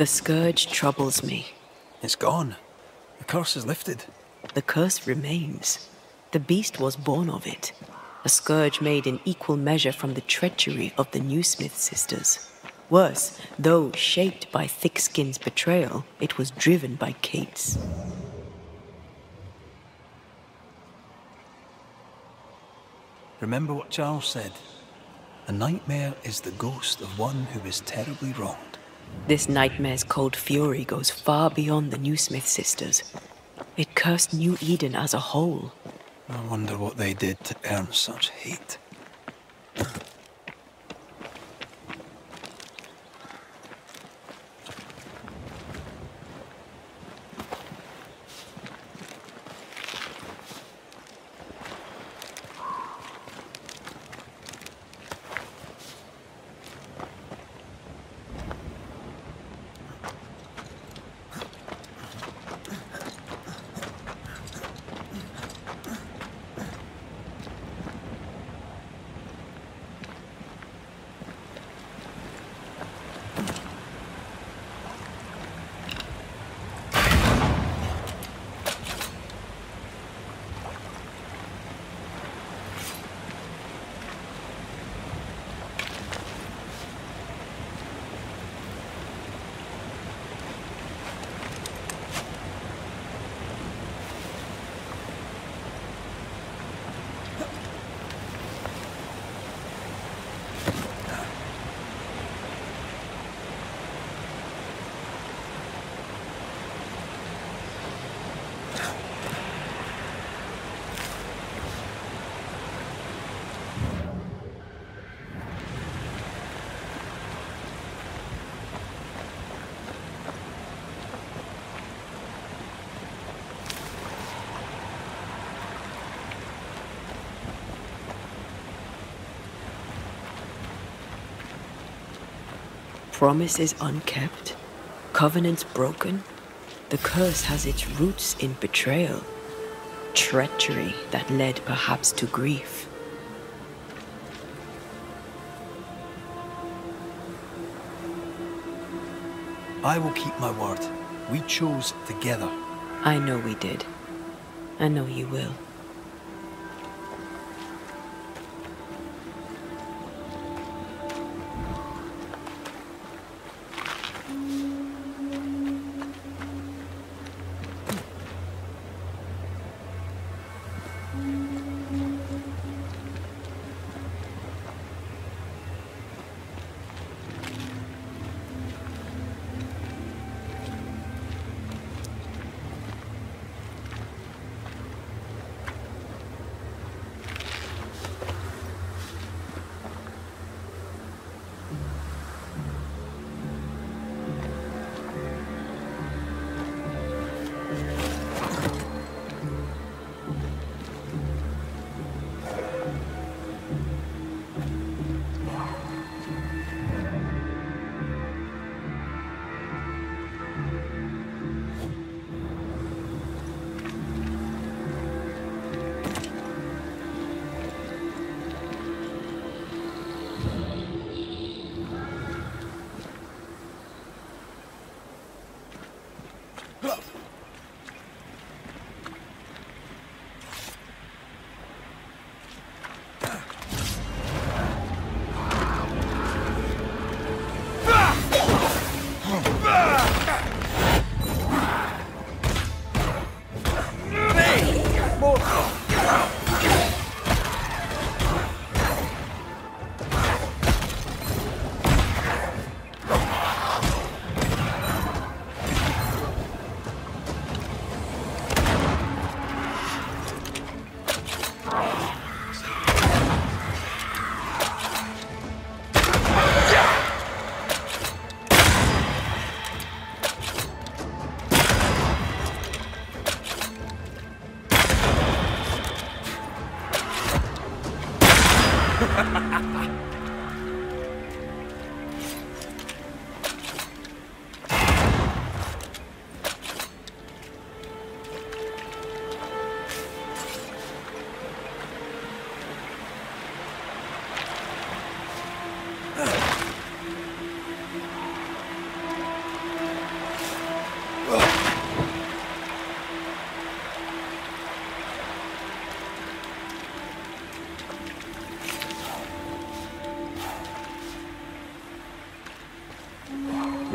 The scourge troubles me. It's gone. The curse is lifted. The curse remains. The beast was born of it. A scourge made in equal measure from the treachery of the Newsmith sisters. Worse, though shaped by Thickskin's betrayal, it was driven by Kate's. Remember what Charles said. A nightmare is the ghost of one who is terribly wronged. This nightmare's cold fury goes far beyond the Newsmith sisters. It cursed New Eden as a whole. I wonder what they did to earn such hate. Promises unkept, covenants broken. The curse has its roots in betrayal, treachery that led perhaps to grief. I will keep my word. We chose together. I know we did. I know you will.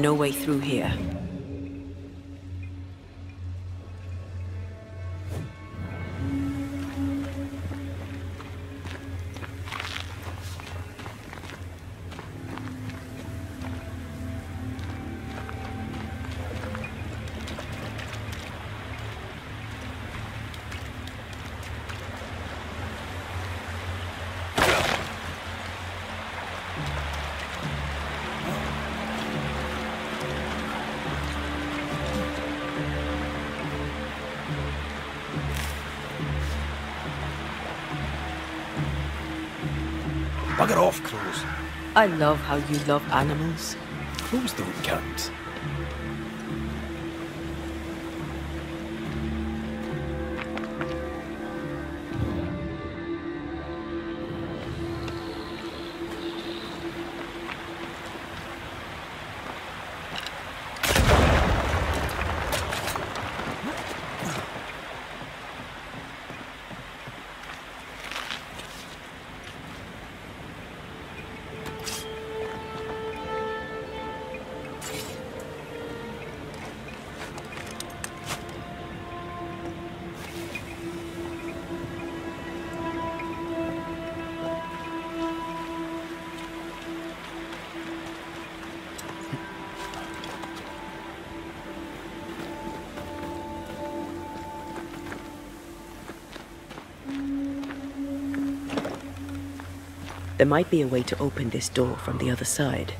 No way through here. Bugger off, crows. I love how you love animals. Crows don't count. There might be a way to open this door from the other side.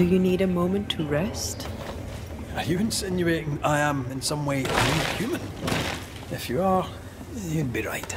Do you need a moment to rest? Are you insinuating I am in some way inhuman? If you are, you'd be right.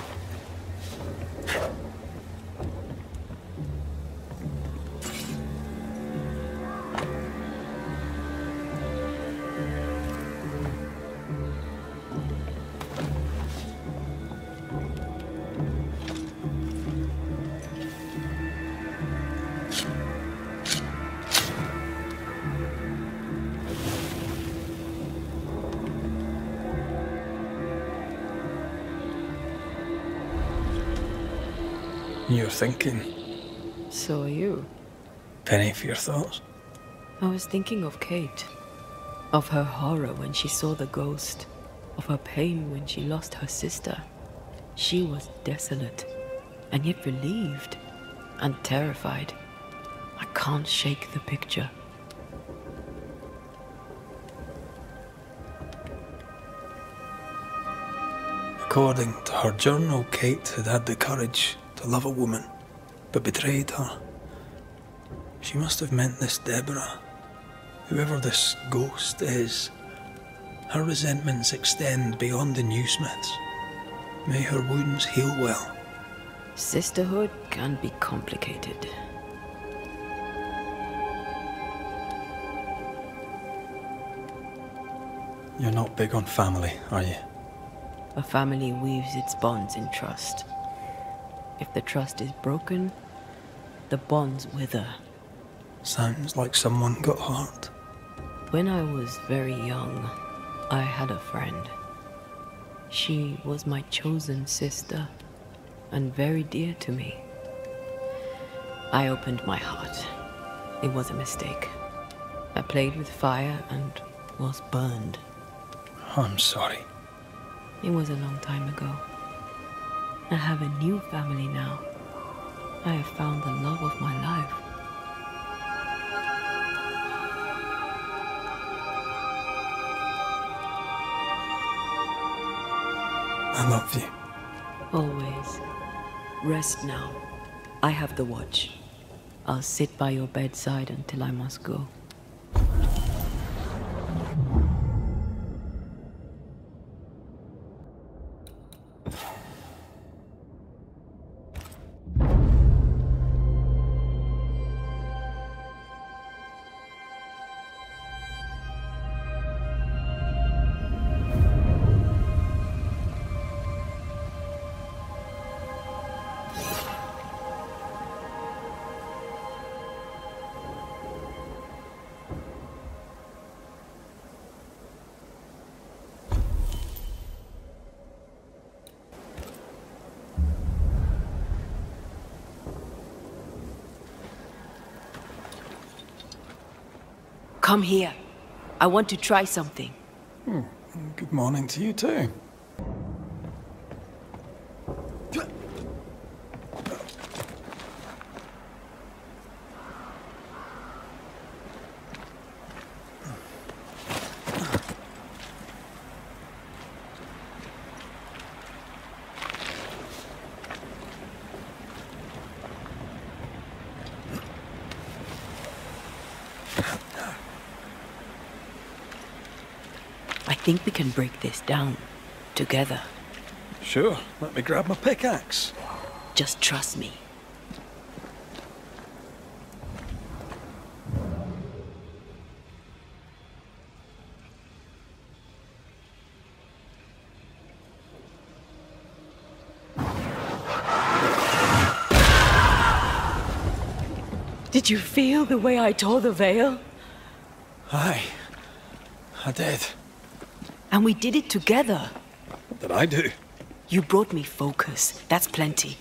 Thinking. So are you. Penny for your thoughts. I was thinking of Kate. Of her horror when she saw the ghost. Of her pain when she lost her sister. She was desolate, and yet relieved and terrified. I can't shake the picture. According to her journal, Kate had had the courage to love a woman, but betrayed her. She must have meant this Deborah. Whoever this ghost is, her resentments extend beyond the Newsmiths. May her wounds heal well. Sisterhood can be complicated. You're not big on family, are you? A family weaves its bonds in trust. If the trust is broken, the bonds wither. Sounds like someone got hurt. When I was very young, I had a friend. She was my chosen sister and very dear to me. I opened my heart. It was a mistake. I played with fire and was burned. I'm sorry. It was a long time ago. I have a new family now. I have found the love of my life. I love you. Always. Rest now. I have the watch. I'll sit by your bedside until I must go. Come here. I want to try something. Hmm. Good morning to you too. Think we can break this down. Together. Sure, let me grab my pickaxe. Just trust me. Did you feel the way I tore the veil? Aye, I did. And we did it together. What did I do? You brought me focus. That's plenty.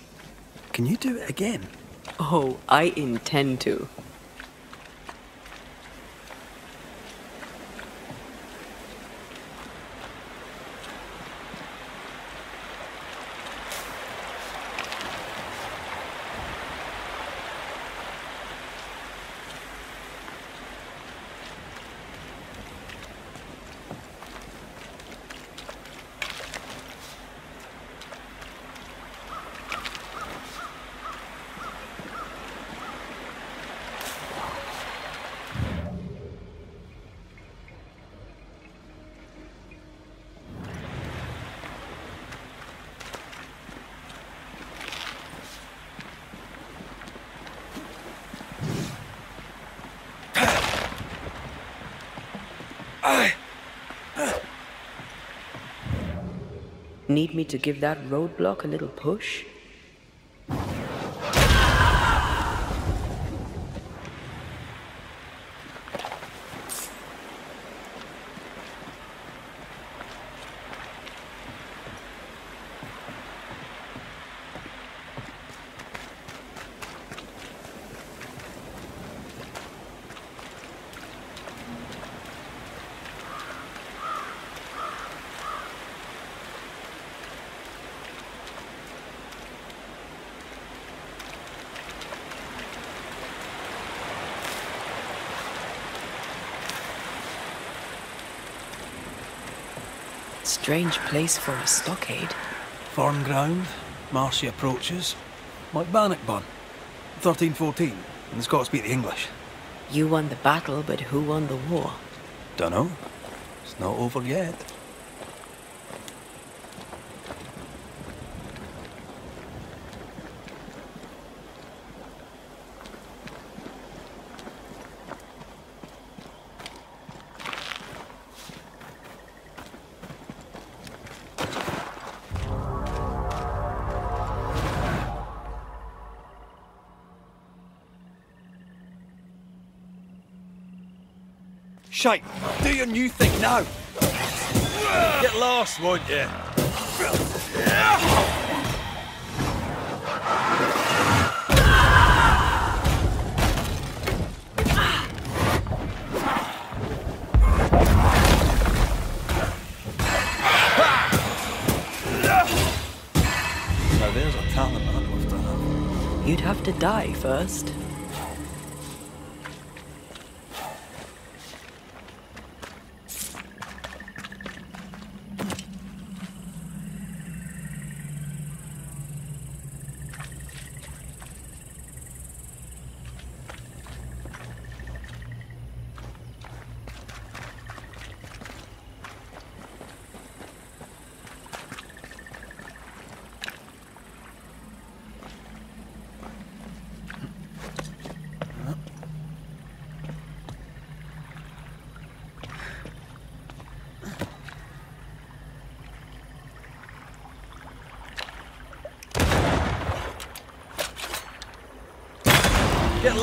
Can you do it again? Oh, I intend to. Need me to give that roadblock a little push? Strange place for a stockade. Farm ground, marshy approaches. Like Bannockburn. 1314, and the Scots beat the English. You won the battle, but who won the war? Dunno. It's not over yet. Shite, do your new thing now. Get lost, won't you? Now there's a talent I'd love to have. You'd have to die first.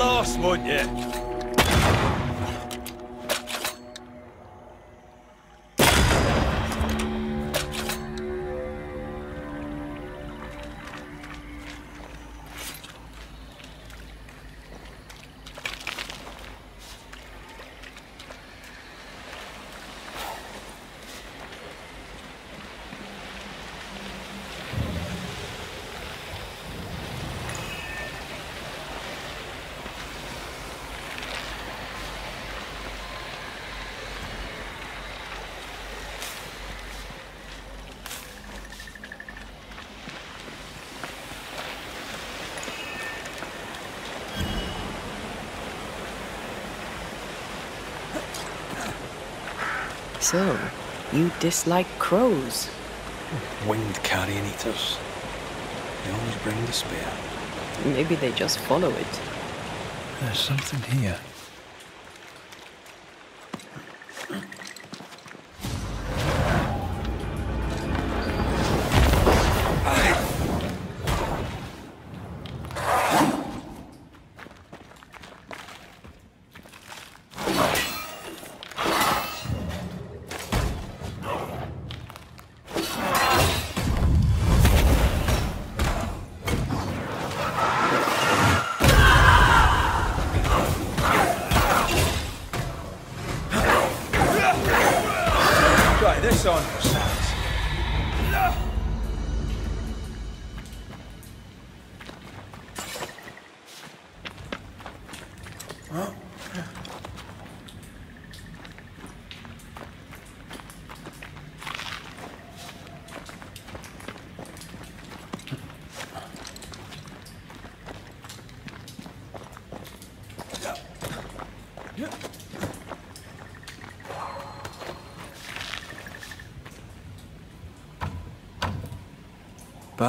Lost, won't you? So, you dislike crows? Winged carrion eaters. They always bring despair. Maybe they just follow it. There's something here.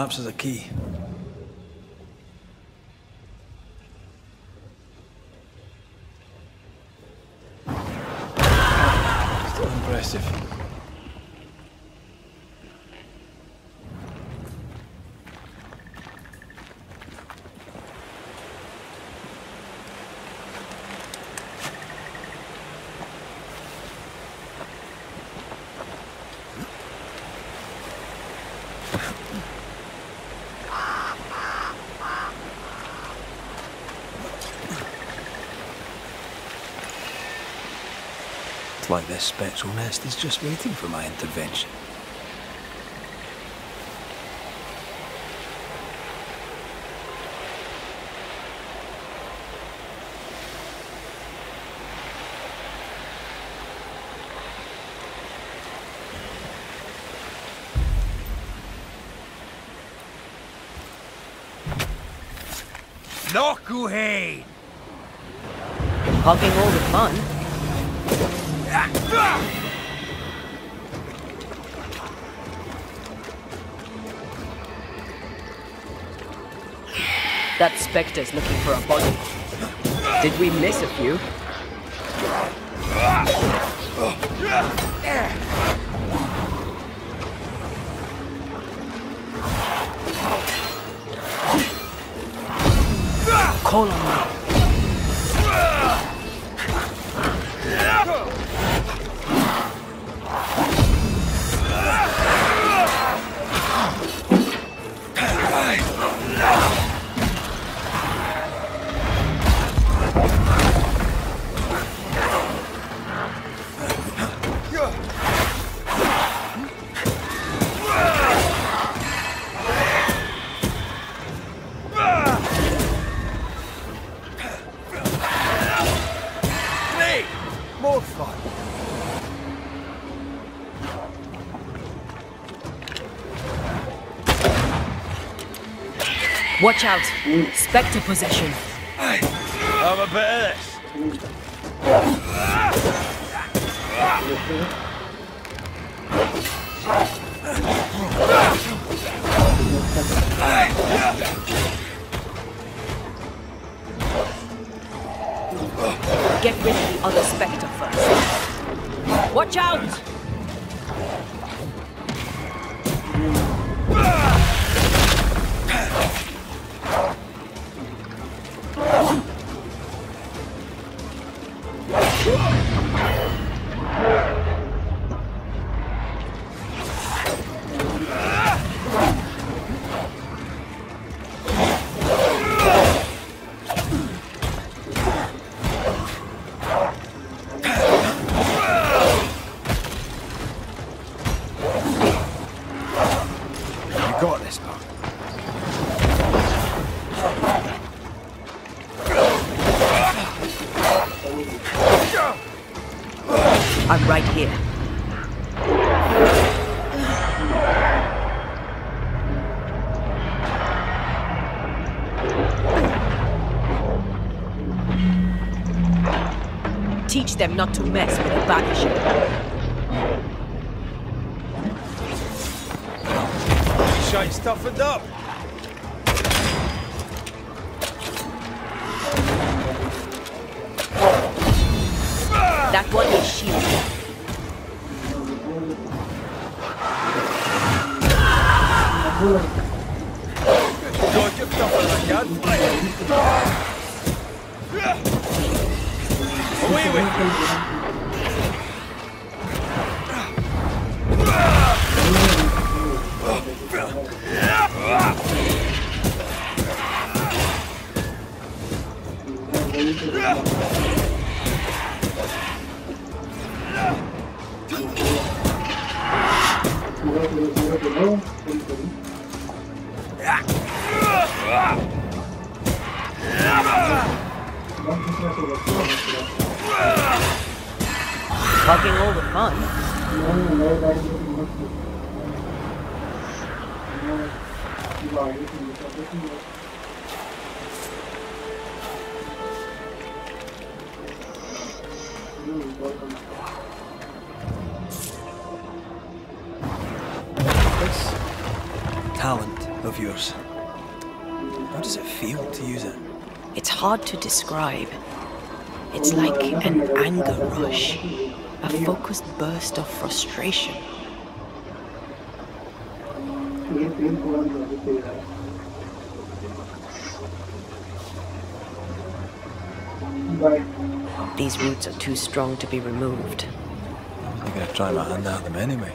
Perhaps there's a key. Like this spectral nest is just waiting for my intervention. Knucklehead! Hogging all the fun. That specter's looking for a body. Did we miss a few? Call on me. Watch out! Spectre possession. I'm a this. Get rid of the other Spectre first. Watch out! I'm right here. Teach them not to mess with a banisher. Shite toughened up. This talent of yours. How does it feel to use it? It's hard to describe. It's like an anger rush, a focused burst of frustration. These roots are too strong to be removed. I'm gonna try my hand at them anyway.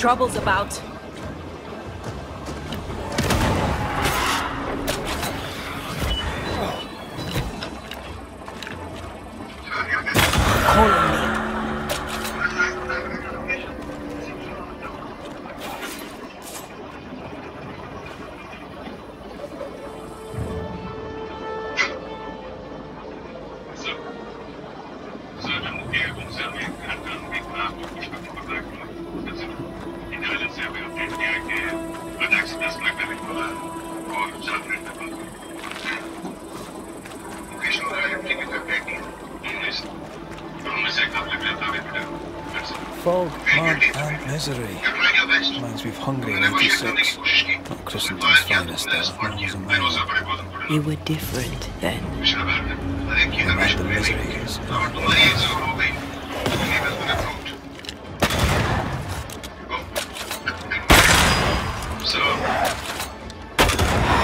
Trouble's about. Fog, mud, and misery. Reminds me of Hungary in 86. Not Christendom's finest, though. When was a man. You were different then. The mad the misery is.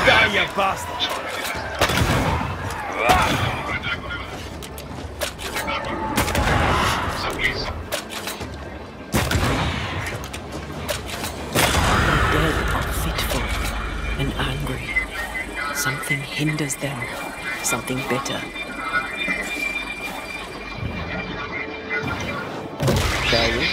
Die, you bastard! Hinders them. Something better. Shall we?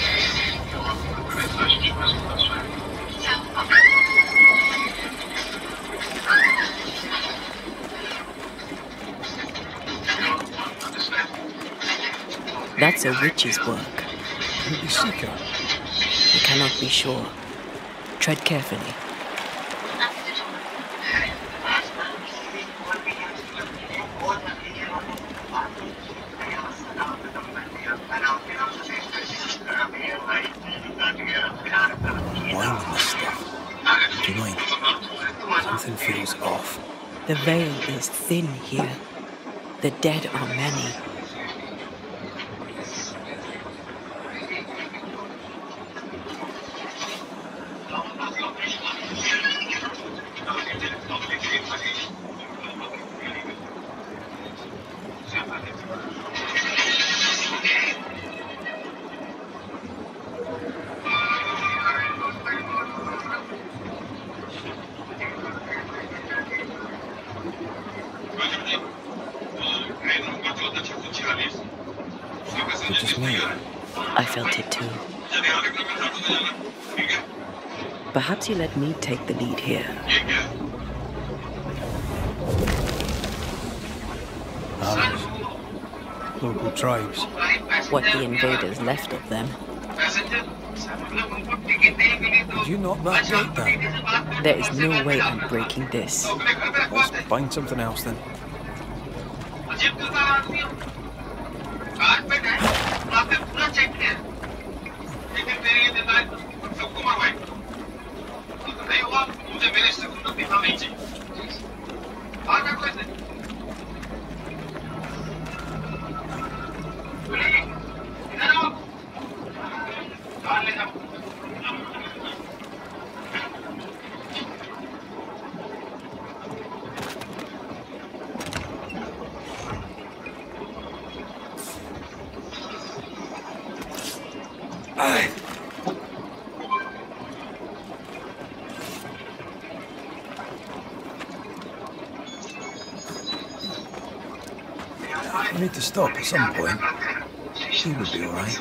That's a witch's work. Could it be Seeker? We cannot be sure. Tread carefully. Winding this stuff. Do you mind? Something feels off. The veil is thin here. The dead are many. Here. Others. Local tribes. What the invaders left of them. Did you not knock that? There is no way I'm breaking this. Let's find something else then. We need to stop at some point. She would be alright.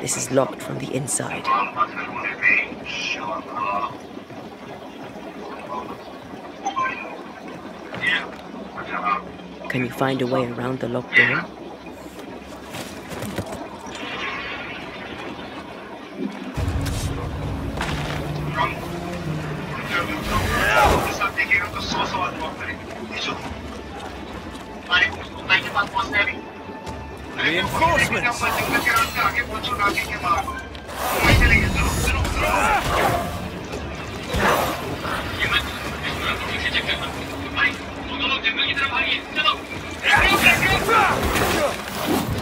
This is locked inside. Can you find a way around the locked door? Reinforcements!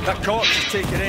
That corpse is taken in.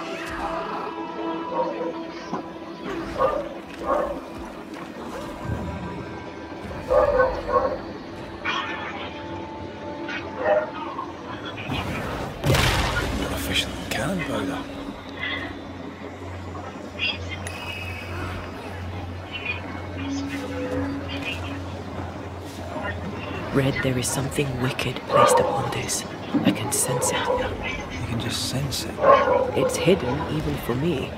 there is something wicked placed upon this. I can sense it. You can just sense it. It's hidden even for me,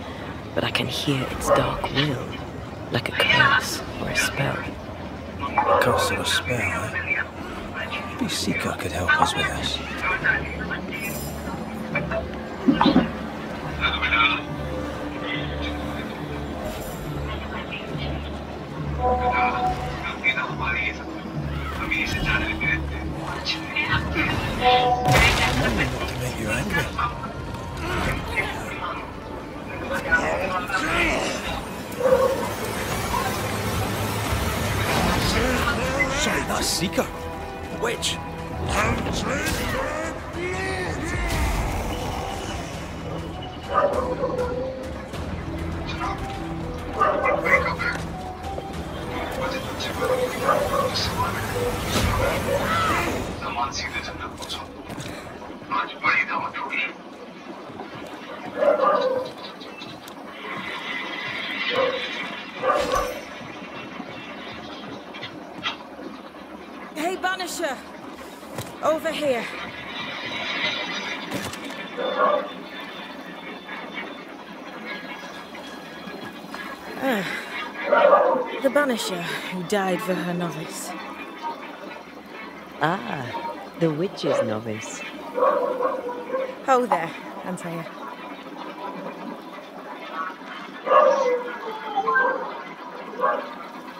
but I can hear its dark will, like a curse or a spell. A curse or a spell, eh? Maybe Seeker could help us with this. Hey, Over here. Ah, the Banisher who died for her novice. Ah, the witch's novice. Ho there, Antea.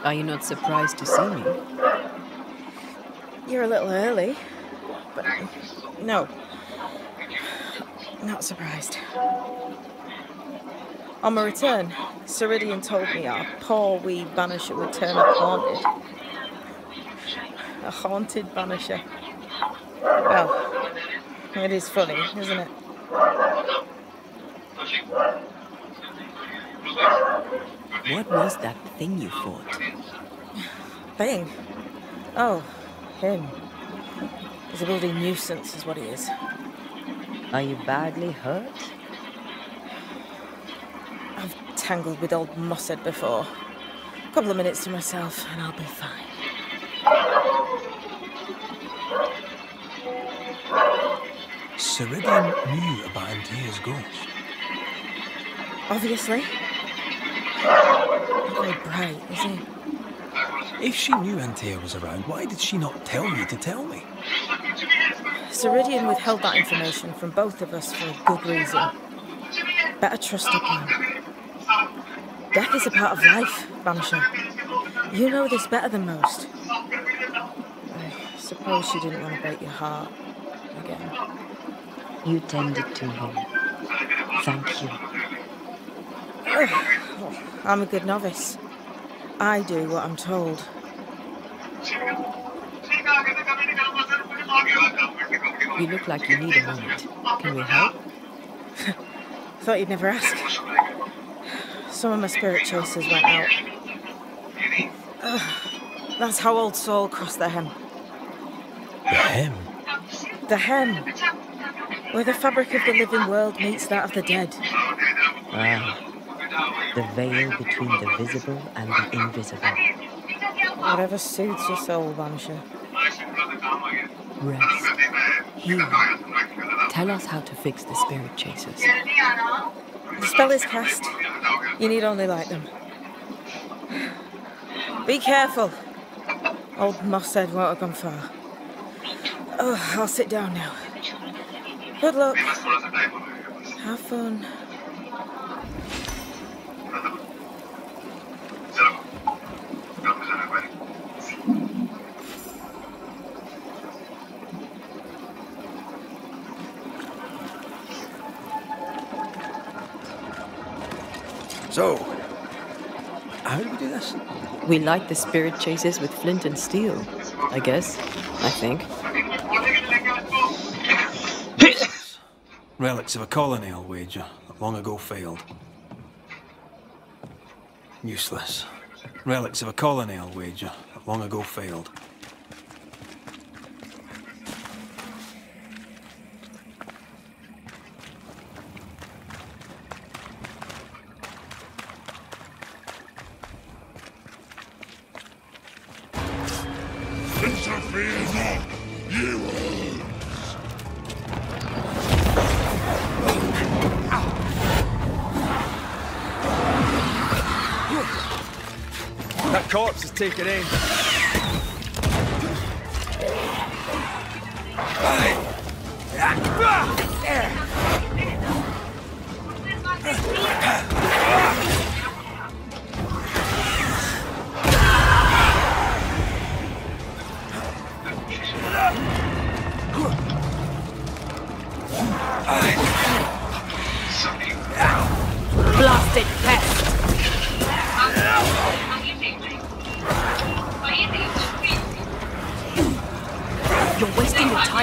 Are you not surprised to see me? You're a little early, but no, not surprised. On my return, Ceridwen told me our poor wee banisher would turn up haunted. A haunted banisher. Well, it is funny, isn't it? What was that thing you fought? Thing. Oh, him. He's a bloody nuisance, is what he is. Are you badly hurt? I've tangled with old Mossad before. A Couple of minutes to myself, and I'll be fine. Ceridwen knew about Antea's ghost. Obviously. Not very bright, is he? If she knew Antea was around, why did she not tell you to tell me? Ceridwen withheld that information from both of us for a good reason. Better trust a plan. Death is a part of life, Banisher. You know this better than most. I suppose she didn't want to break your heart again. You tended to him. Thank you. I'm a good novice. I do what I'm told. You look like you need a moment. Can we help? Thought you'd never ask. Some of my spirit chasers went out. Ugh, that's how old Saul crossed the hem. The hem? The hem. Where the fabric of the living world meets that of the dead. Ah. The veil between the visible and the invisible. Whatever soothes your soul, Banisher. Rest. Heal. Tell us how to fix the spirit chasers. The spell is cast. You need only light them. Be careful. Old Moss said won't have gone far. Oh, I'll sit down now. Good luck. Have fun. So, how do we do this? We light the spirit chasers with flint and steel. I guess. I think. Relics of a colony, I'll wager, that long ago failed. Useless. Relics of a colony, I'll wager, that long ago failed. Corpse is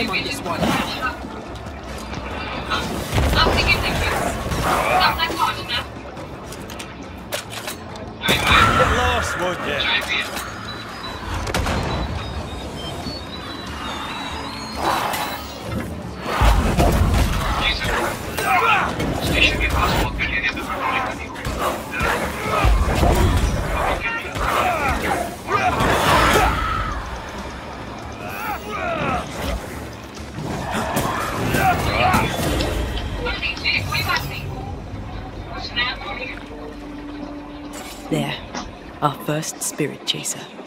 time on this one. Get lost, won't you? First spirit chaser.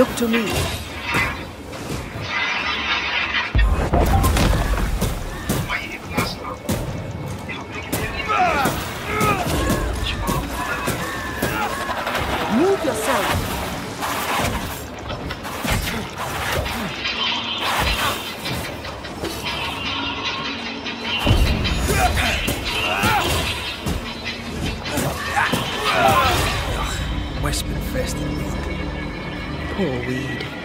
Look to me. Move yourself. Infested weed. Poor weed.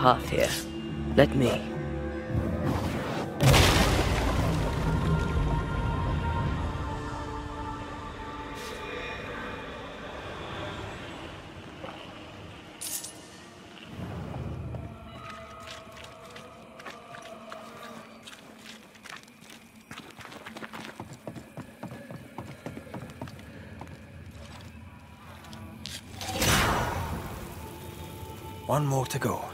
Path here. Let me. One more to go.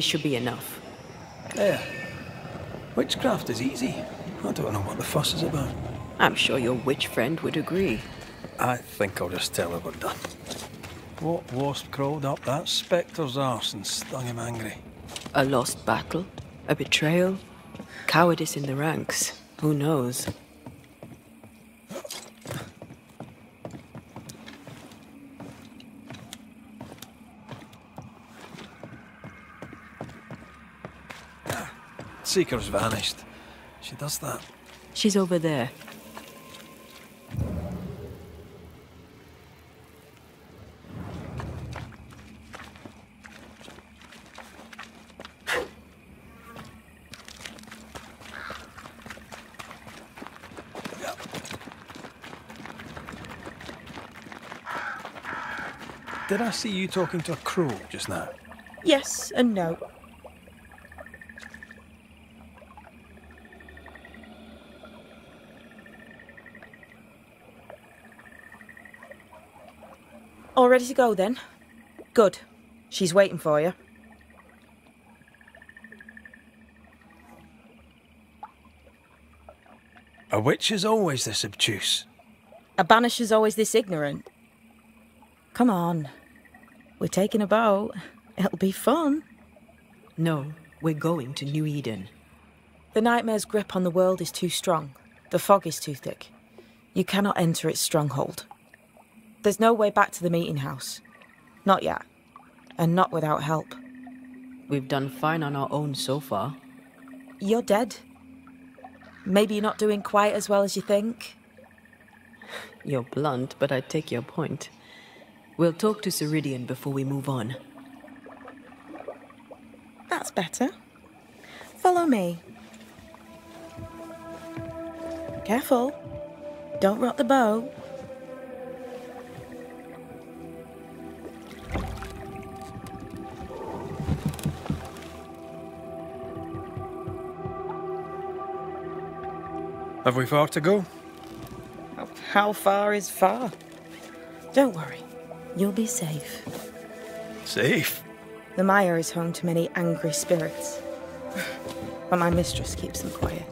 This should be enough. There. Witchcraft is easy. I don't know what the fuss is about. I'm sure your witch friend would agree. I think I'll just tell her we're done. What wasp crawled up that spectre's arse and stung him angry? A lost battle? A betrayal? Cowardice in the ranks? Who knows? Seeker's vanished. She does that. She's over there. Did I see you talking to a crow just now? Yes and no. Ready to go then? Good. She's waiting for you. A witch is always this obtuse. A banisher's always this ignorant. Come on. We're taking a boat. It'll be fun. No, we're going to New Eden. The nightmare's grip on the world is too strong. The fog is too thick. You cannot enter its stronghold. There's no way back to the meeting house. Not yet. And not without help. We've done fine on our own so far. you're dead. Maybe you're not doing quite as well as you think. You're blunt, but I take your point. We'll talk to Ceridwen before we move on. That's better. Follow me. Careful. Don't rock the boat. Have we far to go? How far is far? Don't worry. You'll be safe. Safe. The mire is home to many angry spirits. But my mistress keeps them quiet.